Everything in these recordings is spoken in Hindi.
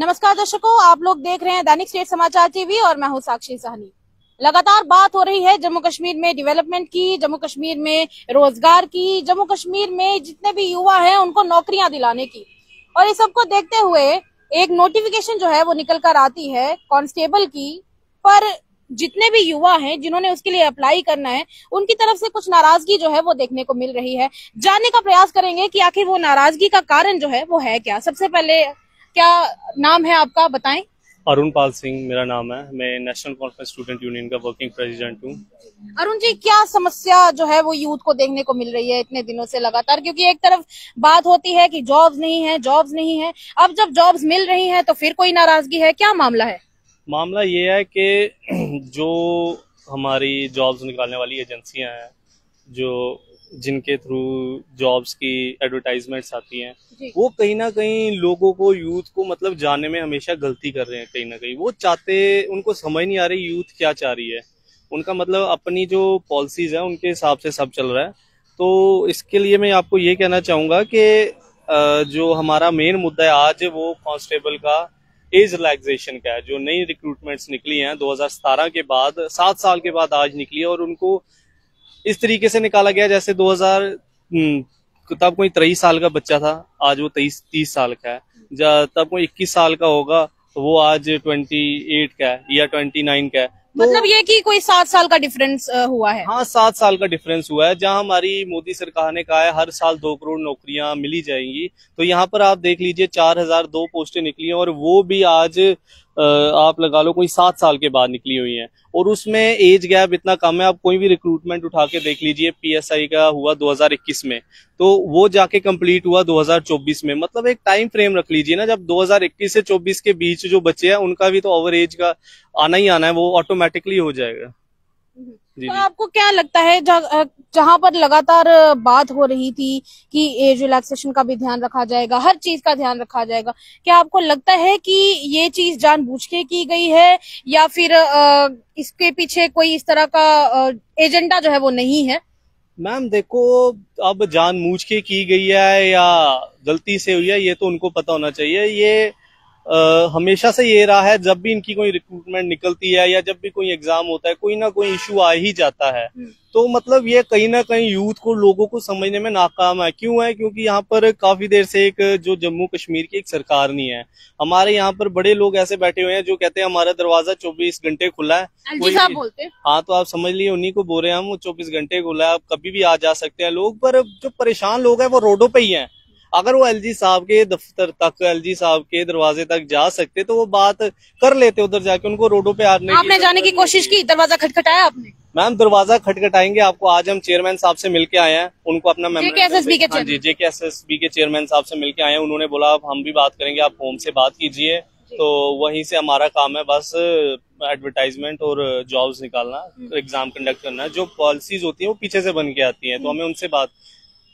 नमस्कार दर्शकों, आप लोग देख रहे हैं दैनिक स्टेट समाचार टीवी और मैं हूँ साक्षी सहनी। लगातार बात हो रही है जम्मू कश्मीर में डेवलपमेंट की, जम्मू कश्मीर में रोज़गार की, जम्मू कश्मीर में जितने भी युवा हैं, उनको नौकरियाँ दिलाने की। और इस सबको देखते हुए एक नोटिफिकेशन जो है वो निकल कर आती है कॉन्स्टेबल की। पर जितने भी युवा हैं, जिन्होंने उसके लिए अप्लाई करना है, उनकी तरफ़ से कुछ नाराज़गी जो है वो देखने को मिल रही है। जानने का प्रयास करेंगे कि आखिर वो नाराज़गी का कारण जो है वो है क्या। सबसे पहले अरुण पाल सिंह मेरा नाम है। मैं नेशनल कॉन्फ्रेंस स्टूडेंट यूनियन का वर्किंग प्रेसिडेंट हूँ। अरुण जी क्या समस्या जो है वो यूथ को देखने को मिल रही है इतने दिनों से लगातार? क्योंकि एक तरफ़ बात होती है कि जॉब्स नहीं है जॉब्स नहीं है। अब जब जॉब्स मिल रही हैं तो फिर कोई नाराज़गी है? क्या मामला है? मामला ये है कि जो हमारी जॉब्स निकालने वाली एजेंसियाँ हैं जो जिनके थ्रू जॉब्स की एडवर्टाइजमेंट्स आती हैं वो कहीं ना कहीं लोगों को यूथ को मतलब जाने में हमेशा गलती कर रहे हैं कहीं ना कहीं। वो चाहते उनको समझ नहीं आ रही यूथ क्या चाह रही है। उनका मतलब अपनी जो पॉलिसीज़ है उनके हिसाब से सब चल रहा है। तो इसके लिए मैं आपको ये कहना चाहूँगा कि जो हमारा मेन मुद्दा है आज वो कांस्टेबल का एज रिलैक्सेशन का है। जो नई रिक्रूटमेंट्स निकली हैं 2017 के बाद सात साल के बाद आज निकली है और उनको इस तरीके से निकाला गया जैसे 2000 हम्म, तब कोई तेईस साल का बच्चा था आज वो तेईस तीस साल का है। तब कोई इक्कीस साल का होगा तो वो आज ट्वेंटी एट का है या ट्वेंटी नाइन का है। तो मतलब ये कि कोई सात साल का डिफरेंस हुआ है? हाँ सात साल का डिफरेंस हुआ है जहाँ हमारी मोदी सरकार ने कहा है हर साल दो करोड़ नौकरियाँ मिली जाएँगी। तो यहाँ पर आप देख लीजिए चार हज़ार दो पोस्टें निकली हैं और वो भी आज आप लगा लो कोई सात साल के बाद निकली हुई हैं। और उसमें एज गैप इतना कम है, आप कोई भी रिक्रूटमेंट उठा के देख लीजिए पीएसआई का हुआ 2021 में। तो वो जाके कंप्लीट हुआ 2024 में। मतलब एक टाइम फ्रेम रख लीजिए ना, जब 2021 से 24 के बीच जो बच्चे हैं, उनका भी तो ओवर एज का आना ही आना है, वो ऑटोमेटिकली हो जाएगा। जी तो आपको क्या लगता है जहाँ पर लगातार बात हो रही थी कि एज रिलैक्सेशन का भी ध्यान रखा जाएगा हर चीज़ का ध्यान रखा जाएगा क्या आपको लगता है कि ये चीज़ जानबूझ के की गई है या फिर इसके पीछे कोई इस तरह का एजेंडा जो है वो नहीं है? मैम देखो अब जानबूझ के की गई है या गलती से हुई है ये तो उनको पता होना चाहिए। ये आ, हमेशा से ये रहा है जब भी इनकी कोई रिक्रूटमेंट निकलती है या जब भी कोई एग्ज़ाम होता है कोई ना कोई इशू आ ही जाता है। हम्म। तो मतलब ये कहीं ना कहीं यूथ को लोगों को समझने में नाकाम है। क्यों है? क्योंकि यहाँ पर काफ़ी देर से एक जो जम्मू कश्मीर की एक सरकार नहीं है। हमारे यहाँ पर बड़े लोग ऐसे बैठे हुए हैं जो कहते हैं हमारा दरवाज़ा चौबीस घंटे खुला है। कोई- बोलते हैं। हाँ तो आप समझ लिए उन्हीं को बोल रहे हैं हम चौबीस घंटे खुला है। आप कभी भी आ जा सकते हैं लोग पर जो परेशान लोग है वो रोडो पे ही हैं। अगर वो एलजी साहब के दफ्तर तक एलजी साहब के दरवाजे तक जा सकते तो वो बात कर लेते उधर जाके उनको रोडों पे आने आपने जाने की कोशिश की? दरवाज़ा खटखटाया आपने? मैम दरवाज़ा खटखटाएँगे आपको आज हम चेयरमैन साहब से मिलके आए हैं उनको अपना JKSSB के हाँ जी जेकेएसएसबी के चेयरमैन साहब से मिलके आए हैं उन्होंने बोला हम भी बात करेंगे आप होम से बात कीजिए। तो वहीं से हमारा काम है बस एडवर्टाइजमेंट और जॉब्स निकालना एग्ज़ाम कंडक्ट करना जो पॉलिसीज़ होती है वो पीछे से बन के आती हैं तो हमें उनसे बात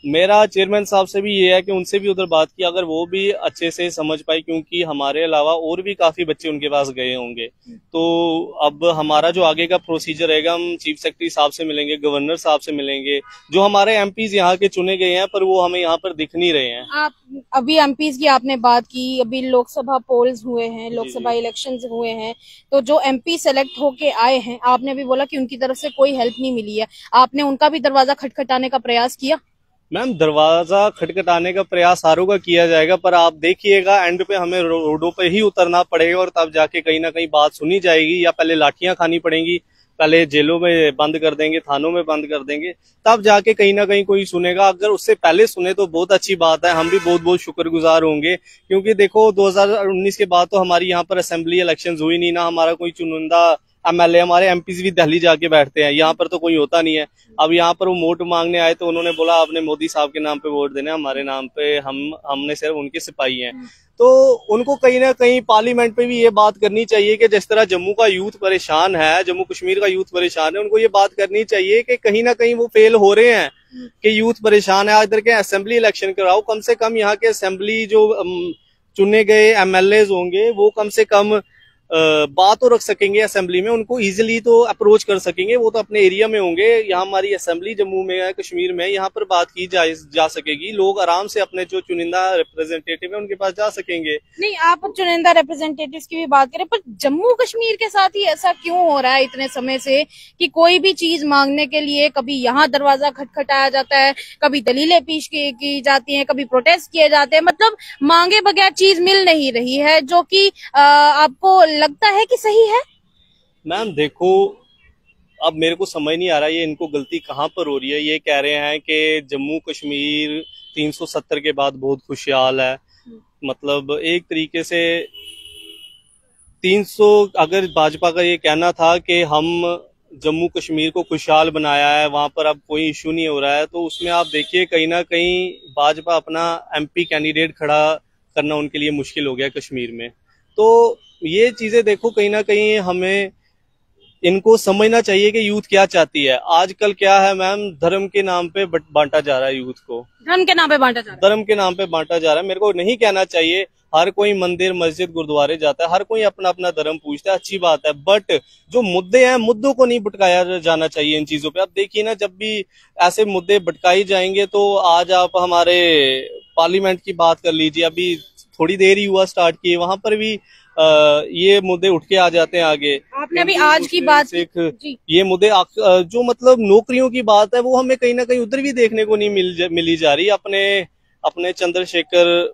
मेरा चेयरमैन साहब से भी ये है कि उनसे भी उधर बात की अगर वो भी अच्छे से समझ पाए क्योंकि हमारे अलावा और भी काफ़ी बच्चे उनके पास गए होंगे। तो अब हमारा जो आगे का प्रोसीजर रहेगा हम चीफ सेक्रेटरी साहब से मिलेंगे गवर्नर साहब से मिलेंगे जो हमारे एमपीज यहाँ के चुने गए हैं पर वो हमें यहाँ पर दिख नहीं रहे हैं। आप अभी एमपीज की आपने बात की अभी लोकसभा पोल्स हुए हैं लोकसभा इलेक्शन हुए हैं तो जो एमपी सेलेक्ट होके आए हैं आपने भी बोला की उनकी तरफ़ से कोई हेल्प नहीं मिली है। आपने उनका भी दरवाज़ा खटखटाने का प्रयास किया? मैम, दरवाज़ा खटखटाने का प्रयास आरों का किया जाएगा, पर आप देखिएगा एंड पे हमें रोडों पे ही उतरना पड़ेगा और तब जाके कहीं ना कहीं बात सुनी जाएगी या पहले लाठियाँ खानी पड़ेंगी, पहले जेलों में बंद कर देंगे, थानों में बंद कर देंगे, तब जाके कहीं ना कहीं कोई सुनेगा। अगर उससे पहले सुने तो बहुत अच्छी बात है, हम भी बहुत बहुत शुक्रगुजार होंगे, क्योंकि देखो 2019 के बाद तो हमारी यहाँ पर असेंबली इलेक्शंस हुई नहीं, ना हमारा कोई चुनिंदा एमएलए हमारे एमपीज भी दिल्ली जाके बैठते हैं। यहाँ पर तो कोई होता नहीं है। अब यहाँ पर वो वोट मांगने आए तो उन्होंने बोला आपने मोदी साहब के नाम पे वोट देने हमारे नाम पे हम हमने सिर्फ़ उनके सिपाही हैं। तो उनको कहीं ना कहीं पार्लियामेंट पे भी ये बात करनी चाहिए कि जिस तरह जम्मू का यूथ परेशान है जम्मू कश्मीर का यूथ परेशान है उनको ये बात करनी चाहिए कि कहीं ना कहीं वो फेल हो रहे हैं कि यूथ परेशान है। इधर के असेंबली इलेक्शन कराओ कम से कम यहाँ के असेंबली जो चुने गए एमएलए होंगे वो कम से कम बात तो रख सकेंगे असेंबली में उनको इजीली तो अप्रोच कर सकेंगे वो तो अपने एरिया में होंगे यहाँ हमारी असेंबली जम्मू में है कश्मीर में यहाँ पर बात की जा, जा सकेगी लोग आराम से अपने जो चुनिंदा रिप्रेजेंटेटिव है उनके पास जा सकेंगे। नहीं आप चुनिंदा रिप्रेजेंटेटिव की भी बात करें पर जम्मू कश्मीर के साथ ही ऐसा क्यों हो रहा है इतने समय से की कोई भी चीज़ मांगने के लिए कभी यहाँ दरवाज़ा खटखटाया जाता है कभी दलीलें पेश की, जाती है कभी प्रोटेस्ट किए जाते हैं मतलब मांगे बगैर चीज़ मिल नहीं रही है जो की आपको लगता है कि सही है? मैम, देखो, अब मेरे को समझ नहीं आ रहा ये इनको गलती कहाँ पर हो रही है। ये कह रहे हैं कि जम्मू कश्मीर 370 के बाद बहुत खुशहाल है। मतलब एक तरीके से 300 अगर भाजपा का ये कहना था कि हम जम्मू कश्मीर को खुशहाल बनाया है, वहाँ पर अब कोई इशू नहीं हो रहा है तो उसमें आप देखिए कहीं ना कहीं भाजपा अपना एमपी कैंडिडेट खड़ा करना उनके लिए मुश्किल हो गया कश्मीर में। तो ये चीज़ें देखो कहीं ना कहीं हमें इनको समझना चाहिए कि यूथ क्या चाहती है। आजकल क्या है मैम धर्म के नाम पे बांटा जा रहा है यूथ को। धर्म के नाम पे बांटा जा रहा है। धर्म के नाम पे बांटा जा रहा है। मेरे को नहीं कहना चाहिए हर कोई मंदिर मस्जिद गुरुद्वारे जाता है हर कोई अपना अपना धर्म पूछता है अच्छी बात है। बट जो मुद्दे हैं मुद्दों को नहीं भटकाया जाना चाहिए इन चीज़ों पे। आप देखिए ना जब भी ऐसे मुद्दे भटकाए जाएँगे तो आज आप हमारे पार्लियामेंट की बात कर लीजिए अभी थोड़ी देर ही हुआ स्टार्ट किए वहाँ पर भी आ, ये मुद्दे उठ के आ जाते हैं आगे। आपने अभी आज की बात एक जी। ये मुद्दे जो मतलब नौकरियों की बात है वो हमें कहीं ना कहीं उधर भी देखने को नहीं मिल जा- मिली जा रही। अपने अपने चंद्रशेखर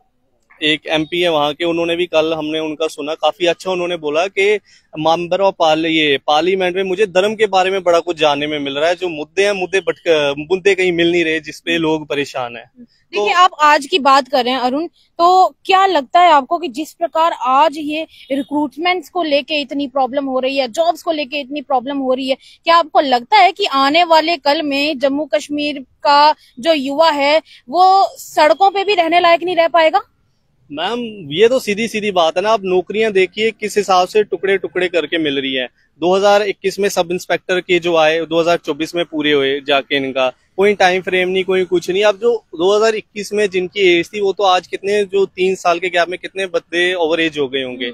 एक एमपी है वहाँ के उन्होंने भी कल हमने उनका सुना। काफ़ी अच्छा उन्होंने बोला कि मेंबर ऑफ़ पार्ल ये पार्लियामेंट में मुझे धर्म के बारे में बड़ा कुछ जानने में मिल रहा है जो मुद्दे हैं मुद्दे भटक मुद्दे कहीं मिल नहीं रहे जिसपे लोग परेशान है। देखिए आप आज की बात कर रहे हैं अरुण तो क्या लगता है आपको कि जिस प्रकार आज ये रिक्रूटमेंट्स को लेके इतनी प्रॉब्लम हो रही है जॉब्स को लेके इतनी प्रॉब्लम हो रही है क्या आपको लगता है कि आने वाले कल में जम्मू कश्मीर का जो युवा है वो सड़कों पे भी रहने लायक नहीं रह पाएगा? मैम, ये तो सीधी सीधी बात है ना, आप नौकरियाँ देखिए, किस हिसाब से टुकड़े टुकड़े करके मिल रही है। 2021 में सब इंस्पेक्टर के जो आए 2024 में पूरे हुए जाके इनका। कोई टाइम फ्रेम नहीं, कोई कुछ नहीं। अब जो 2021 में जिनकी एज थी, वो तो आज कितने, जो तीन साल के गैप में कितने बच्चे ओवर एज हो गए होंगे।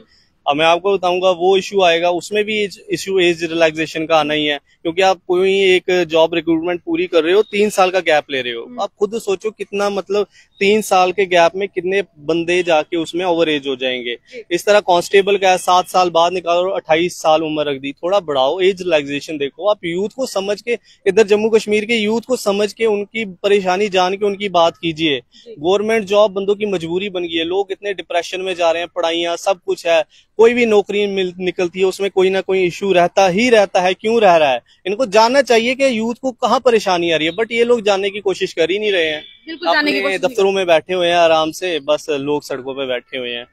अब मैं आपको बताऊँगा वो इशू आएगा उसमें भी इशू एज रिलैक्सेशन का आना ही है। क्योंकि आप कोई एक जॉब रिक्रूटमेंट पूरी कर रहे हो तीन साल का गैप ले रहे हो। आप खुद सोचो कितना मतलब तीन साल के गैप में कितने बंदे जाके उसमें ओवर एज हो जाएँगे। इस तरह कांस्टेबल का है सात साल बाद निकालो अट्ठाईस साल उम्र रख दी। थोड़ा बढ़ाओ एज रिलैक्सेशन देखो। आप यूथ को समझ के इधर जम्मू कश्मीर के यूथ को समझ के उनकी परेशानी जान के उनकी बात कीजिए। गवर्नमेंट जॉब बंदों की मजबूरी बन गई है। लोग इतने डिप्रेशन में जा रहे हैं पढ़ाइयाँ सब कुछ है। कोई भी नौकरी मिल निकलती है उसमें कोई ना कोई इश्यू रहता ही रहता है क्यों रह रहा है? इनको जानना चाहिए कि यूथ को कहाँ परेशानी आ रही है बट ये लोग जानने की कोशिश कर ही नहीं रहे हैं। अपने दफ्तरों में बैठे हुए हैं आराम से बस लोग सड़कों पर बैठे हुए हैं।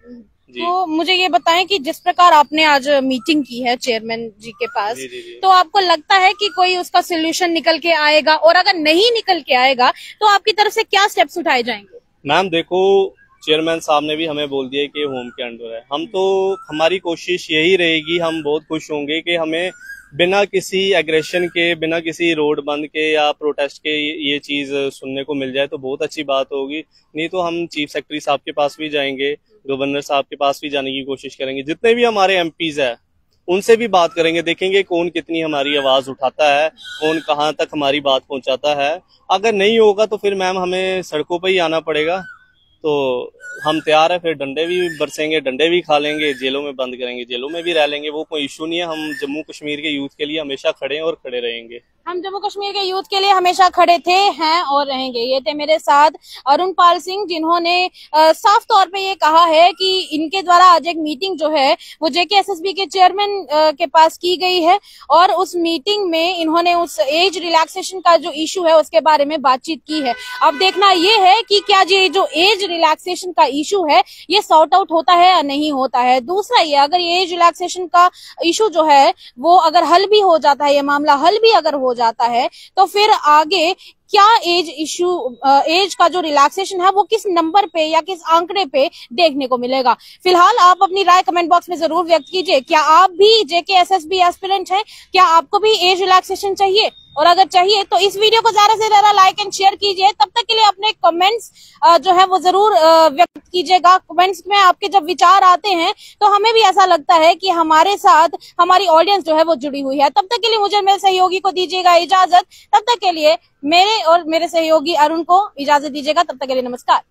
तो मुझे ये बताएँ कि जिस प्रकार आपने आज मीटिंग की है चेयरमैन जी के पास जी, जी, जी। तो आपको लगता है कि कोई उसका सोल्यूशन निकल के आएगा? और अगर नहीं निकल के आएगा तो आपकी तरफ़ से क्या स्टेप्स उठाए जाएँगे? मैम देखो चेयरमैन साहब ने भी हमें बोल दिया कि होम के अंडर है। हम तो हमारी कोशिश यही रहेगी, हम बहुत खुश होंगे कि हमें बिना किसी एग्रेशन के, बिना किसी रोड बंद के या प्रोटेस्ट के ये चीज़ सुनने को मिल जाए तो बहुत अच्छी बात होगी। नहीं तो हम चीफ सेक्रेटरी साहब के पास भी जाएँगे गवर्नर साहब के पास भी जाने की कोशिश करेंगे। जितने भी हमारे एमपीज है, उनसे भी बात करेंगे, देखेंगे कौन कितनी हमारी आवाज़ उठाता है, कौन कहाँ तक हमारी बात पहुँचाता है। अगर नहीं होगा तो फिर मैम हमें सड़कों पर ही आना पड़ेगा। तो हम तैयार है, फिर डंडे भी बरसेंगे, डंडे भी खा लेंगे, जेलों में बंद करेंगे, जेलों में भी रह लेंगे, वो कोई इशू नहीं है, हम जम्मू कश्मीर के यूथ के लिए हमेशा खड़े हैं और खड़े रहेंगे। हम जम्मू कश्मीर के यूथ के लिए हमेशा खड़े थे, हैं और रहेंगे। ये थे मेरे साथ अरुण पाल सिंह, जिन्होंने साफ़ तौर पे ये कहा है कि इनके द्वारा आज एक मीटिंग जो है, वो जेके एसएसबी के चेयरमैन के पास की गई है और उस मीटिंग में इन्होंने उस एज रिलैक्सेशन का जो इशू है, उसके बारे में बातचीत की है। अब देखना ये है कि क्या ये जो एज रिलैक्सेशन का इशू है, ये सॉर्ट आउट होता है या नहीं होता है? दूसरा ये, अगर ये एज रिलैक्सेशन का इशू जो है, वो अगर हल भी हो जाता है, ये मामला हल भी अगर हो जाता है तो फिर आगे क्या एज इश्यू एज का जो रिलैक्सेशन है, वो किस नंबर पे या किस आंकड़े पे देखने को मिलेगा? फ़िलहाल आप अपनी राय कमेंट बॉक्स में ज़रूर व्यक्त कीजिए। क्या आप भी JK S S B aspirant है? क्या आपको भी एज रिलैक्सेशन चाहिए? और अगर चाहिए तो इस वीडियो को ज़्यादा से ज़्यादा लाइक एंड शेयर कीजिए। तब तक के लिए अपने कमेंट्स जो है, वो ज़रूर व्यक्त कीजिएगा। कमेंट्स में आपके जब विचार आते हैं तो हमें भी ऐसा लगता है कि हमारे साथ हमारी ऑडियंस जो है, वो जुड़ी हुई है। तब तक के लिए मुझे मेरे सहयोगी को दीजिएगा इजाज़त। तब तक के लिए मेरे और मेरे सहयोगी अरुण को इजाज़त दीजिएगा। तब तक के लिए नमस्कार।